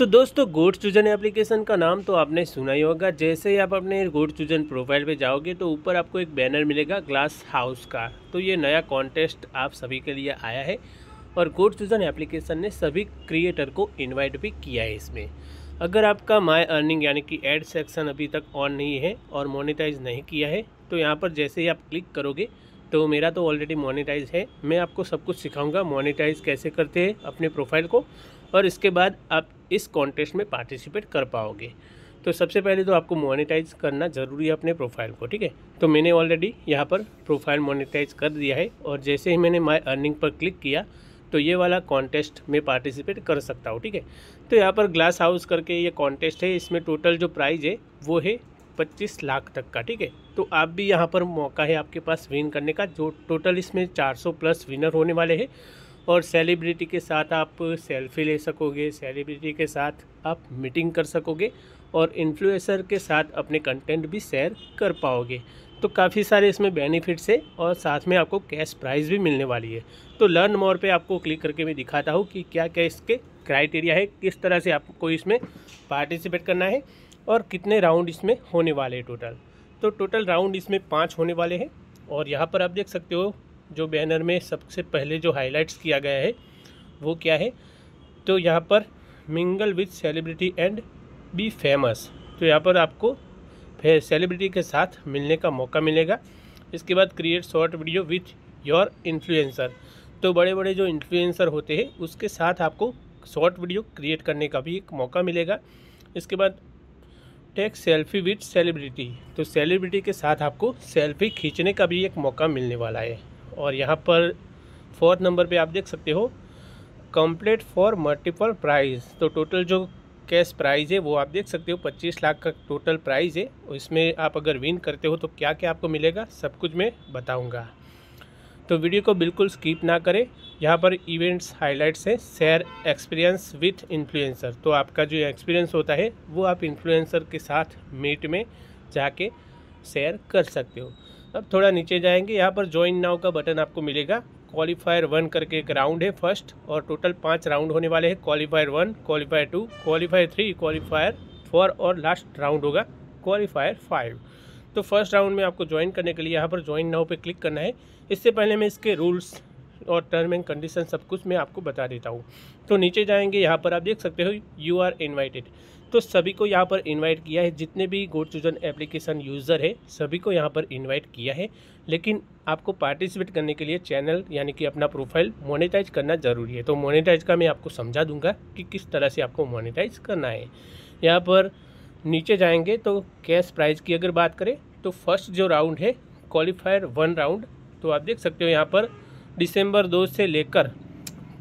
तो दोस्तों गोड चूजन एप्लीकेशन का नाम तो आपने सुना ही होगा। जैसे ही आप अपने गोड चूजन प्रोफ़ाइल पे जाओगे तो ऊपर आपको एक बैनर मिलेगा ग्लास हाउस का। तो ये नया कॉन्टेस्ट आप सभी के लिए आया है और गोड चूजन एप्लीकेशन ने सभी क्रिएटर को इनवाइट भी किया है इसमें। अगर आपका माई अर्निंग यानी कि एड सेक्शन अभी तक ऑन नहीं है और मोनिटाइज नहीं किया है तो यहाँ पर जैसे ही आप क्लिक करोगे तो मेरा तो ऑलरेडी मोनिटाइज है। मैं आपको सब कुछ सिखाऊँगा मोनिटाइज कैसे करते हैं अपने प्रोफ़ाइल को और इसके बाद आप इस कॉन्टेस्ट में पार्टिसिपेट कर पाओगे। तो सबसे पहले तो आपको मोनेटाइज करना ज़रूरी है अपने प्रोफ़ाइल को, ठीक है? तो मैंने ऑलरेडी यहाँ पर प्रोफ़ाइल मोनेटाइज कर दिया है और जैसे ही मैंने माई अर्निंग पर क्लिक किया तो ये वाला कॉन्टेस्ट में पार्टिसिपेट कर सकता हूँ, ठीक है? तो यहाँ पर ग्लास हाउस करके ये कॉन्टेस्ट है, इसमें टोटल जो प्राइज़ है, वो है पच्चीस लाख तक का, ठीक है? तो आप भी यहाँ पर मौका है आपके पास विन करने का, जो टोटल इसमें 400 प्लस विनर होने वाले हैं। और सेलिब्रिटी के साथ आप सेल्फी ले सकोगे सेलिब्रिटी के साथ आप मीटिंग कर सकोगे और इन्फ्लुएंसर के साथ अपने कंटेंट भी शेयर कर पाओगे। तो काफ़ी सारे इसमें बेनिफिट्स है और साथ में आपको कैश प्राइज़ भी मिलने वाली है। तो लर्न मोर पे आपको क्लिक करके मैं दिखाता हूँ कि क्या क्या इसके क्राइटेरिया है, किस तरह से आपको इसमें पार्टिसिपेट करना है और कितने राउंड इसमें होने वाले हैं टोटल तो टोटल राउंड इसमें पाँच होने वाले हैं और यहाँ पर आप देख सकते हो जो बैनर में सबसे पहले जो हाईलाइट्स किया गया है, वो क्या है? तो यहाँ पर mingle with celebrity and be famous तो यहाँ पर आपको सेलिब्रिटी के साथ मिलने का मौका मिलेगा। इसके बाद create short video with your influencer तो बड़े बड़े जो इन्फ्लुएंसर होते हैं, उसके साथ आपको शॉर्ट वीडियो क्रिएट करने का भी एक मौका मिलेगा। इसके बाद टेक सेल्फी विथ सेलिब्रिटी तो सेलिब्रिटी के साथ आपको सेल्फी खींचने का भी एक मौका मिलने वाला है। और यहाँ पर फोर्थ नंबर पे आप देख सकते हो कंप्लीट फॉर मल्टीपल प्राइज़ तो टोटल जो कैश प्राइज़ है, वो आप देख सकते हो, पच्चीस लाख का टोटल प्राइज़ है। इसमें आप अगर विन करते हो तो क्या क्या आपको मिलेगा, सब कुछ मैं बताऊँगा। तो वीडियो को बिल्कुल स्किप ना करें। यहाँ पर इवेंट्स हाइलाइट्स हैं। शेयर एक्सपीरियंस विथ इन्फ्लुएंसर तो आपका जो एक्सपीरियंस होता है, वो आप इन्फ्लुएंसर के साथ मीट में जाके शेयर कर सकते हो। अब थोड़ा नीचे जाएँगे। यहाँ पर ज्वाइन नाउ का बटन आपको मिलेगा। क्वालिफायर वन करके एक राउंड है फ़र्स्ट और टोटल पाँच राउंड होने वाले हैं। Qualifier one qualifier two qualifier three qualifier four और लास्ट राउंड होगा। क्वालिफायर फाइव तो फ़र्स्ट राउंड में आपको ज्वाइन करने के लिए यहाँ पर ज्वाइन नाउ पे क्लिक करना है। इससे पहले मैं इसके रूल्स और टर्म एंड कंडीशन सब कुछ मैं आपको बता देता हूँ। तो नीचे जाएँगे। यहाँ पर आप देख सकते हो यू आर इन्वाइटेड तो सभी को यहाँ पर इनवाइट किया है। जितने भी गोड चूजन एप्लीकेशन यूज़र है, सभी को यहाँ पर इनवाइट किया है। लेकिन आपको पार्टिसिपेट करने के लिए चैनल यानी कि अपना प्रोफ़ाइल मोनेटाइज करना ज़रूरी है। तो मोनेटाइज का मैं आपको समझा दूँगा कि किस तरह से आपको मोनेटाइज करना है। यहाँ पर नीचे जाएँगे तो कैश प्राइज़ की अगर बात करें तो फ़र्स्ट जो राउंड है क्वालिफायर वन राउंड तो आप देख सकते हो यहाँ पर दिसंबर दो से लेकर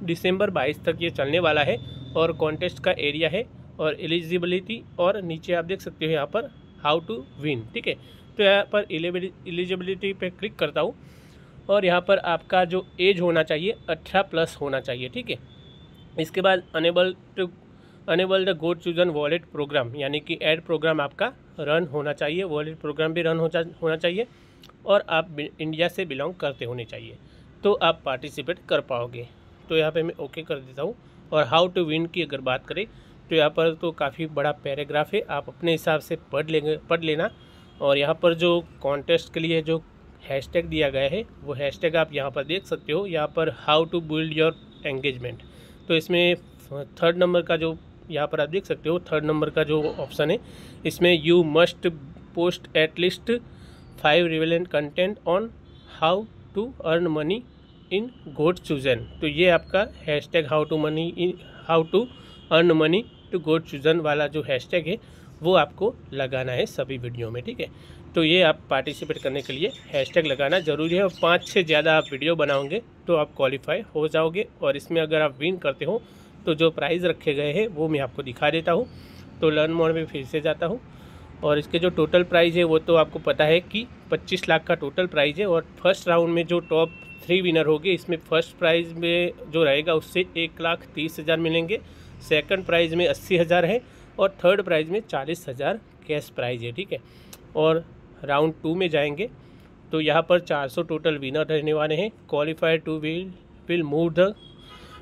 दिसंबर बाईस तक ये चलने वाला है। और कॉन्टेस्ट का एरिया है और एलिजिबिलिटी और नीचे आप देख सकते हो यहाँ पर हाउ टू विन ठीक है? तो यहाँ पर एलिजिबिलिटी पे क्लिक करता हूँ और यहाँ पर आपका जो एज होना चाहिए, अठारह प्लस होना चाहिए, ठीक है? इसके बाद enable to enable the God Chosen wallet program यानी कि एड प्रोग्राम आपका रन होना चाहिए वॉलेट प्रोग्राम भी रन हो होना चाहिए और आप इंडिया से बिलोंग करते होने चाहिए तो आप पार्टिसिपेट कर पाओगे। तो यहाँ पे मैं ओके कर देता हूँ और हाउ टू विन की अगर बात करें तो यहाँ पर तो काफ़ी बड़ा पैराग्राफ है, आप अपने हिसाब से पढ़ लेंगे, पढ़ लेना। और यहाँ पर जो कॉन्टेस्ट के लिए जो हैशटैग दिया गया है, वो हैशटैग आप यहाँ पर देख सकते हो। यहाँ पर how to build your engagement तो इसमें थर्ड नंबर का जो यहाँ पर आप देख सकते हो थर्ड नंबर का जो ऑप्शन है, इसमें you must post at least five relevant content on how to earn money in god chosen तो ये आपका hashtag how to money in how to earn money to god chosen वाला जो hashtag है, वो आपको लगाना है सभी वीडियो में, ठीक है? तो ये आप पार्टिसिपेट करने के लिए हैशटैग लगाना ज़रूरी है और पाँच से ज़्यादा आप वीडियो बनाओगे तो आप क्वालिफाई हो जाओगे और इसमें अगर आप विन करते हो तो जो प्राइज़ रखे गए हैं, वो मैं आपको दिखा देता हूँ। तो लर्न मोड में फिर से जाता हूँ। और इसके जो टोटल प्राइज़ है, वो तो आपको पता है कि 25 लाख का टोटल प्राइज़ है और फ़र्स्ट राउंड में जो टॉप थ्री विनर होगी, इसमें फ़र्स्ट प्राइज़ में जो रहेगा, उससे एक लाख तीस हज़ार मिलेंगे। सेकंड प्राइज़ में अस्सी हज़ार है और थर्ड प्राइज़ में चालीस हज़ार कैश प्राइज़ है, ठीक है? और राउंड टू में जाएँगे तो यहाँ पर 400 टोटल विनर रहने वाले हैं। Qualifier two will will move the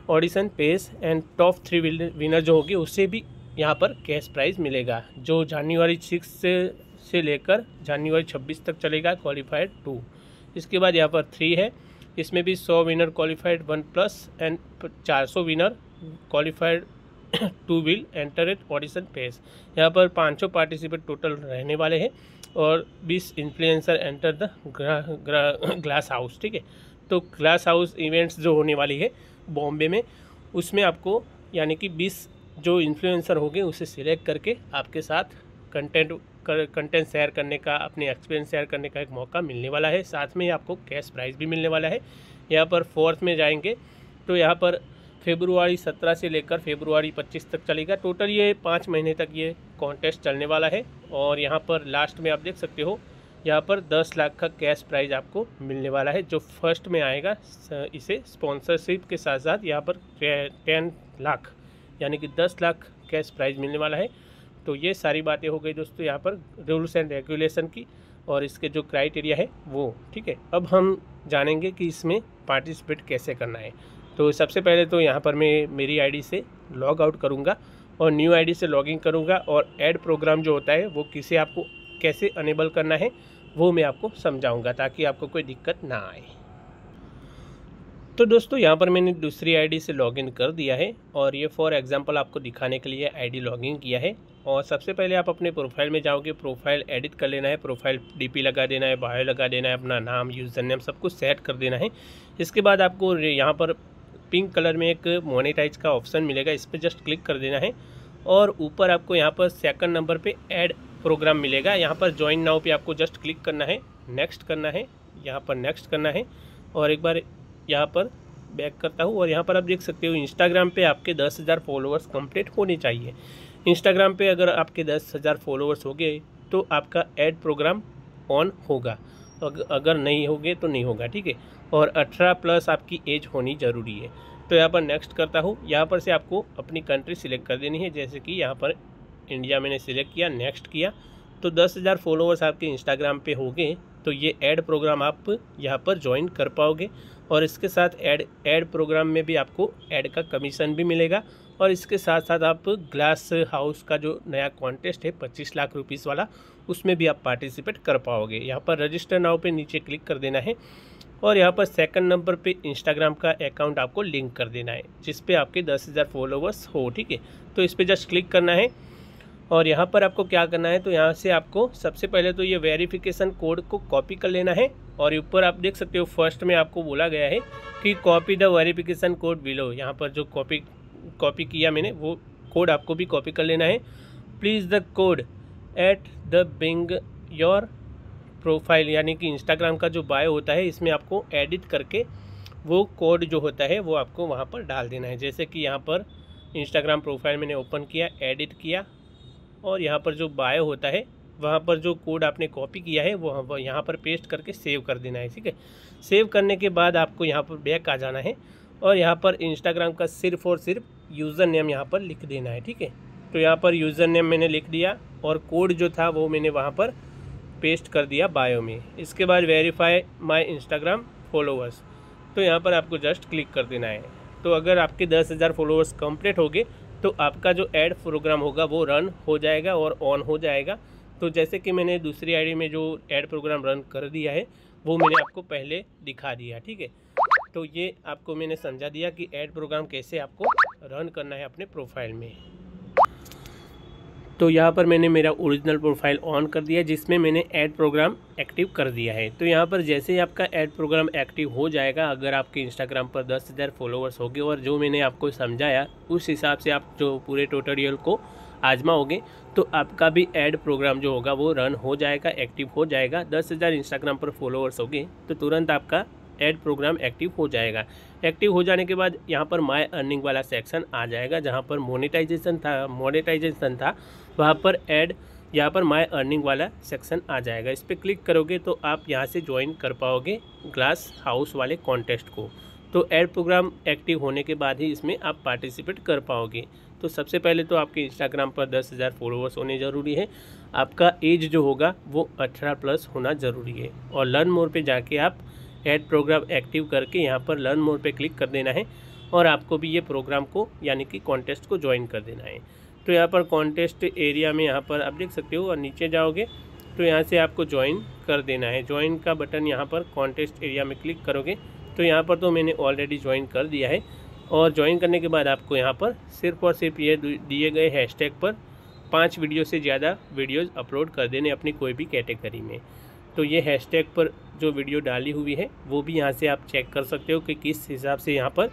audition phase and top three winner जो होगी, उसे भी यहाँ पर कैश प्राइज़ मिलेगा, जो जनवरी सिक्स से से लेकर जनवरी छब्बीस तक चलेगा क्वालिफाइड टू। इसके बाद यहाँ पर थ्री है, इसमें भी सौ winner qualified one plus and चार सौ winner qualified two will enter at audition, phase. यहाँ पर पाँच पार्टिसिपेट टोटल रहने वाले हैं और बीस influencer enter the glass house, ठीक है? तो ग्लास हाउस इवेंट्स जो होने वाली है बॉम्बे में, उसमें आपको यानी कि बीस जो इन्फ्लुएंसर होंगे उसे सिलेक्ट करके आपके साथ कंटेंट, कर, कंटेंट शेयर करने का, अपने एक्सपीरियंस शेयर करने का एक मौका मिलने वाला है। साथ में ही आपको कैश प्राइज़ भी मिलने वाला है। यहाँ पर फोर्थ में जाएँगे तो यहाँ पर फेब्रुआरी सत्रह से लेकर फेब्रुआरी पच्चीस तक चलेगा। टोटल ये पाँच महीने तक ये कॉन्टेस्ट चलने वाला है और यहाँ पर लास्ट में आप देख सकते हो, यहाँ पर दस लाख का कैश प्राइज़ आपको मिलने वाला है, जो फ़र्स्ट में आएगा इसे स्पॉन्सरशिप के साथ साथ यहाँ पर टेन लाख, यानी कि दस लाख कैश प्राइज़ मिलने वाला है। तो ये सारी बातें हो गई दोस्तों यहाँ पर रूल्स एंड रेगुलेशन की और इसके जो क्राइटेरिया है वो, ठीक है। अब हम जानेंगे कि इसमें पार्टिसिपेट कैसे करना है। तो सबसे पहले तो यहाँ पर मैं मेरी आईडी से लॉग आउट करूँगा और न्यू आईडी से लॉगिन करूँगा और ऐड प्रोग्राम जो होता है वो किसे आपको कैसे अनेबल करना है, वो मैं आपको समझाऊँगा ताकि आपको कोई दिक्कत ना आए। तो दोस्तों, यहाँ पर मैंने दूसरी आईडी से लॉगिन कर दिया है और ये फॉर एग्जांपल आपको दिखाने के लिए आईडी लॉगिन किया है। और सबसे पहले आप अपने प्रोफ़ाइल में जाओगे प्रोफ़ाइल एडिट कर लेना है प्रोफ़ाइल डीपी लगा देना है बायो लगा देना है, अपना नाम यूज़र नेम सब कुछ सेट कर देना है। इसके बाद आपको यहाँ पर पिंक कलर में एक मोनेटाइज का ऑप्शन मिलेगा, इस पर जस्ट क्लिक कर देना है। और ऊपर आपको यहाँ पर सेकंड नंबर पे ऐड प्रोग्राम मिलेगा। यहाँ पर ज्वाइन नाउ पे आपको जस्ट क्लिक करना है नेक्स्ट करना है, यहाँ पर नेक्स्ट करना है। और एक बार यहाँ पर बैक करता हूँ और यहाँ पर आप देख सकते हो इंस्टाग्राम पे आपके दस हज़ार फॉलोअर्स कंप्लीट होने चाहिए। इंस्टाग्राम पे अगर आपके दस हज़ार फॉलोअर्स हो गए तो आपका एड प्रोग्राम ऑन होगा। अगर नहीं होगे तो नहीं होगा, ठीक है? और अठारह प्लस आपकी एज होनी ज़रूरी है। तो यहाँ पर नेक्स्ट करता हूँ। यहाँ पर से आपको अपनी कंट्री सिलेक्ट कर देनी है। जैसे कि यहाँ पर इंडिया मैंने सिलेक्ट किया नेक्स्ट किया। तो दस हज़ार फॉलोअर्स आपके इंस्टाग्राम पे हो गए तो ये ऐड प्रोग्राम आप यहाँ पर ज्वाइन कर पाओगे। और इसके साथ ऐड ऐड प्रोग्राम में भी आपको ऐड का कमीशन भी मिलेगा। और इसके साथ साथ आप ग्लास हाउस का जो नया कॉन्टेस्ट है, पच्चीस लाख रुपीज़ वाला, उसमें भी आप पार्टिसिपेट कर पाओगे। यहाँ पर रजिस्टर नाव पे नीचे क्लिक कर देना है। और यहाँ पर सेकंड नंबर पे इंस्टाग्राम का अकाउंट आपको लिंक कर देना है, जिस पे आपके दस हज़ार फॉलोवर्स हो, ठीक है? तो इस पर जस्ट क्लिक करना है और यहाँ पर आपको क्या करना है तो यहाँ से आपको सबसे पहले तो ये वेरिफिकेशन कोड को कॉपी कर लेना है और ऊपर आप देख सकते हो फ़र्स्ट में आपको बोला गया है कि copy the verification code below यहाँ पर जो कॉपी कॉपी किया मैंने, वो कोड आपको भी कॉपी कर लेना है। Please the code at the being your profile यानी कि इंस्टाग्राम का जो बायो होता है, इसमें आपको एडिट करके वो कोड जो होता है, वो आपको वहाँ पर डाल देना है। जैसे कि यहाँ पर इंस्टाग्राम प्रोफ़ाइल मैंने ओपन किया एडिट किया और यहाँ पर जो बायो होता है, वहाँ पर जो कोड आपने कॉपी किया है, वो यहाँ पर पेस्ट करके सेव कर देना है, ठीक है? सेव करने के बाद आपको यहाँ पर बैक आ जाना है और यहाँ पर इंस्टाग्राम का सिर्फ़ और सिर्फ़ यूज़र नेम यहाँ पर लिख देना है, ठीक है? तो यहाँ पर यूज़र नेम मैंने लिख दिया और कोड जो था, वो मैंने वहाँ पर पेस्ट कर दिया बायो में। इसके बाद वेरीफाई माई इंस्टाग्राम फॉलोअर्स तो यहाँ पर आपको जस्ट क्लिक कर देना है। तो अगर आपके दस हज़ार फॉलोअर्स कंप्लीट हो गए तो आपका जो एड प्रोग्राम होगा, वो रन हो जाएगा और ऑन हो जाएगा। तो जैसे कि मैंने दूसरी आईडी में जो एड प्रोग्राम रन कर दिया है, वो मैंने आपको पहले दिखा दिया, ठीक है? तो ये आपको मैंने समझा दिया कि ऐड प्रोग्राम कैसे आपको रन करना है अपने प्रोफ़ाइल में। तो यहाँ पर मैंने मेरा ओरिजिनल प्रोफ़ाइल ऑन कर दिया, जिसमें मैंने ऐड प्रोग्राम एक्टिव कर दिया है। तो यहाँ पर जैसे ही आपका ऐड प्रोग्राम एक्टिव हो जाएगा, अगर आपके इंस्टाग्राम पर दस हज़ार फॉलोअर्स हो गए और जो मैंने आपको समझाया, उस हिसाब से आप जो पूरे ट्यूटोरियल को आजमाओगे तो आपका भी ऐड प्रोग्राम जो होगा, वो रन हो जाएगा एक्टिव हो जाएगा। दस हज़ार इंस्टाग्राम पर फॉलोअर्स हो गए तो तुरंत आपका ऐड प्रोग्राम एक्टिव हो जाएगा। एक्टिव हो जाने के बाद यहाँ पर माय अर्निंग वाला सेक्शन आ जाएगा, जहाँ पर मोनेटाइजेशन था मोनेटाइजेशन था, वहाँ पर एड यहाँ पर माय अर्निंग वाला सेक्शन आ जाएगा। इस पर क्लिक करोगे तो आप यहाँ से ज्वाइन कर पाओगे ग्लास हाउस वाले कॉन्टेस्ट को। तो एड प्रोग्राम एक्टिव होने के बाद ही इसमें आप पार्टिसिपेट कर पाओगे। तो सबसे पहले तो आपके इंस्टाग्राम पर दस हज़ार फॉलोअर्स होने ज़रूरी है। आपका एज जो होगा वो अठारह प्लस होना ज़रूरी है। और लर्न मोर पे जाके आप ऐड प्रोग्राम एक्टिव करके यहाँ पर लर्न मोड पे क्लिक कर देना है और आपको भी ये प्रोग्राम को, यानी कि कॉन्टेस्ट को ज्वाइन कर देना है। तो यहाँ पर कॉन्टेस्ट एरिया में यहाँ पर आप देख सकते हो और नीचे जाओगे तो यहाँ से आपको ज्वाइन कर देना है। ज्वाइन का बटन यहाँ पर कॉन्टेस्ट एरिया में क्लिक करोगे तो यहाँ पर तो मैंने ऑलरेडी ज्वाइन कर दिया है और ज्वाइन करने के बाद आपको यहाँ पर सिर्फ़ और सिर्फ़ ये दिए गए हैशटैग पर पाँच वीडियो से ज़्यादा वीडियोज़ अपलोड कर देने अपनी कोई भी कैटेगरी में। तो ये हैशटैग पर जो वीडियो डाली हुई है, वो भी यहाँ से आप चेक कर सकते हो कि किस हिसाब से यहाँ पर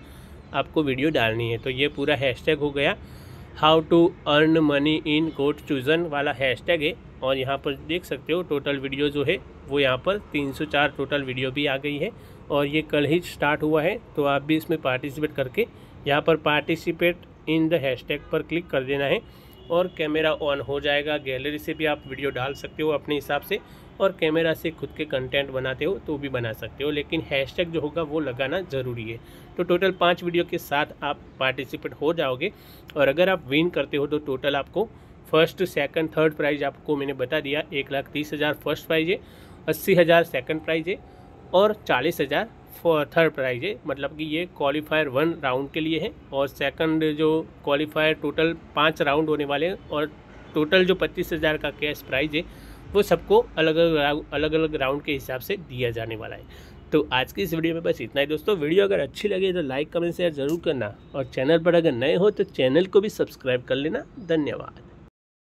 आपको वीडियो डालनी है। तो ये पूरा हैशटैग हो गया। How to earn money in God Chosen वाला हैशटैग है और यहाँ पर देख सकते हो टोटल वीडियो जो है, वो यहाँ पर 304 टोटल वीडियो भी आ गई है और ये कल ही स्टार्ट हुआ है। तो आप भी इसमें पार्टिसिपेट करके यहाँ पर पार्टिसिपेट इन द हैशटैग पर क्लिक कर देना है। और कैमरा ऑन हो जाएगा। गैलरी से भी आप वीडियो डाल सकते हो अपने हिसाब से और कैमरा से खुद के कंटेंट बनाते हो तो भी बना सकते हो, लेकिन हैशटैग जो होगा वो लगाना ज़रूरी है। तो टोटल पाँच वीडियो के साथ आप पार्टिसिपेट हो जाओगे और अगर आप विन करते हो तो टोटल आपको फ़र्स्ट, सेकंड, थर्ड प्राइज़ आपको मैंने बता दिया, एक लाख तीस हज़ार फ़र्स्ट प्राइज़ है, अस्सी हज़ार सेकेंड प्राइज़ है और चालीस हज़ार थर्ड प्राइज़ है। मतलब कि ये क्वालिफायर वन राउंड के लिए है और सेकंड जो क्वालिफायर टोटल पाँच राउंड होने वाले हैं और टोटल जो पच्चीस हज़ार का कैश प्राइज़ है, वो सबको अलग अलग अलग अलग राउंड के हिसाब से दिया जाने वाला है। तो आज की इस वीडियो में बस इतना ही दोस्तों। वीडियो अगर अच्छी लगे तो लाइक कमेंट शेयर ज़रूर करना और चैनल पर अगर नए हो तो चैनल को भी सब्सक्राइब कर लेना। धन्यवाद।